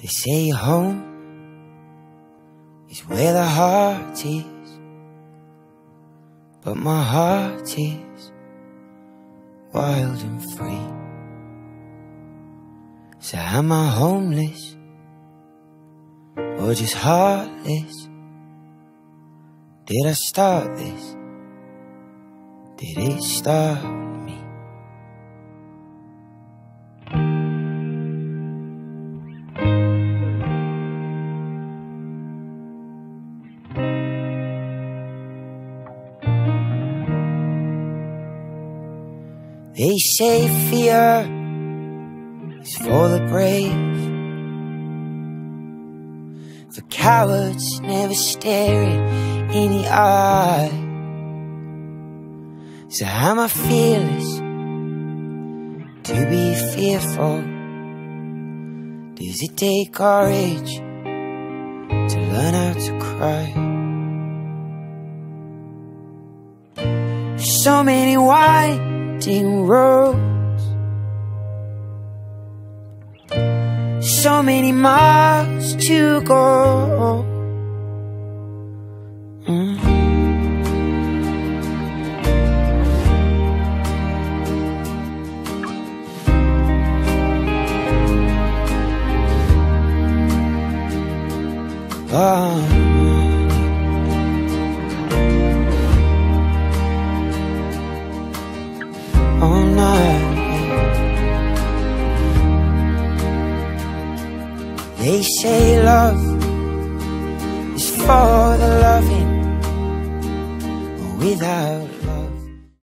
They say home is where the heart is, but my heart is wild and free. So am I homeless or just heartless? Did I start this? Did it start They say fear is for the brave. For cowards never staring in the eye. So am I fearless to be fearful? Does it take courage to learn how to cry? So many winding roads, so many miles to go. Mm. All night. They say love is for the loving, without